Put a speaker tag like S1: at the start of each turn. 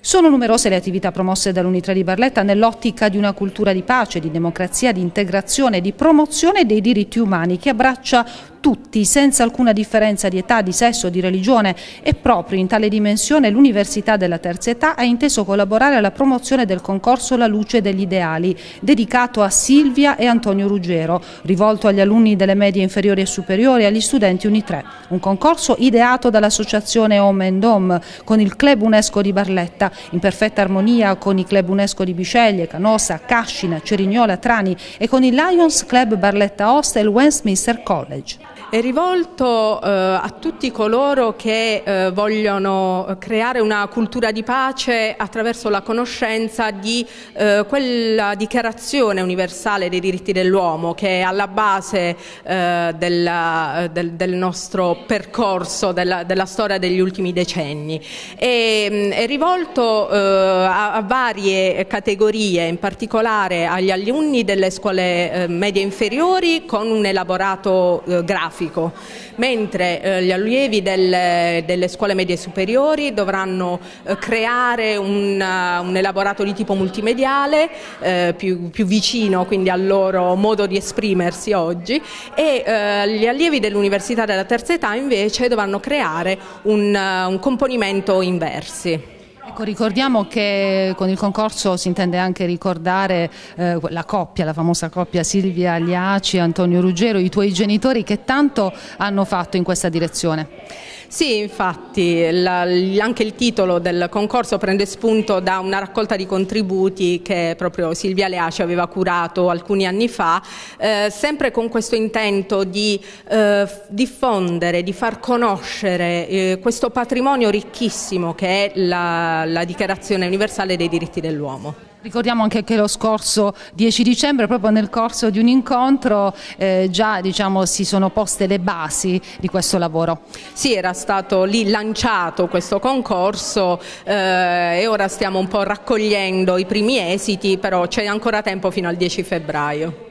S1: Sono numerose le attività promosse dall'Unità di Barletta nell'ottica di una cultura di pace, di democrazia, di integrazione, di promozione dei diritti umani che abbraccia tutti senza alcuna differenza di età, di sesso, di religione e proprio in tale dimensione l'Università della Terza Età ha inteso collaborare alla promozione del concorso La Luce degli Ideali, dedicato a Silvia e Antonio Ruggero, rivolto agli alunni delle medie inferiori e superiori e agli studenti Uni3. Un concorso ideato dall'associazione Home and Home con il Club UNESCO di Barletta in perfetta armonia con i club UNESCO di Bisceglie, Canosa, Cascina, Cerignola, Trani e con il Lions Club Barletta Hostel Westminster College
S2: è rivolto eh, a tutti coloro che eh, vogliono creare una cultura di pace attraverso la conoscenza di eh, quella dichiarazione universale dei diritti dell'uomo che è alla base eh, della, del, del, nostro percorso, della, della, storia degli ultimi decenni. E, mm, è rivolto eh, a, a, varie categorie, in particolare agli alunni delle scuole eh, medie inferiori con un elaborato grafico grafico, mentre eh, gli allievi del, delle scuole medie superiori dovranno eh, creare un, uh, un, elaborato di tipo multimediale eh, più, più, vicino quindi al loro modo di esprimersi oggi e eh, gli allievi dell'Università della Terza Età invece dovranno creare un, uh, un componimento in versi.
S1: Ecco, ricordiamo che con il concorso si intende anche ricordare eh, la coppia, la famosa coppia Silvia Agliaci e Antonio Ruggero, i tuoi genitori che tanto hanno fatto in questa direzione.
S2: Sì, infatti, la, anche il titolo del concorso prende spunto da una raccolta di contributi che proprio Silvia Leaci aveva curato alcuni anni fa, eh, sempre con questo intento di eh, diffondere, di far conoscere eh, questo patrimonio ricchissimo che è la, la Dichiarazione universale dei diritti dell'uomo.
S1: Ricordiamo anche che lo scorso 10 dicembre, proprio nel corso di un incontro, eh, già diciamo, si sono poste le basi di questo lavoro.
S2: Sì, era stato lì lanciato questo concorso eh, e ora stiamo un po' raccogliendo i primi esiti, però c'è ancora tempo fino al 10 febbraio.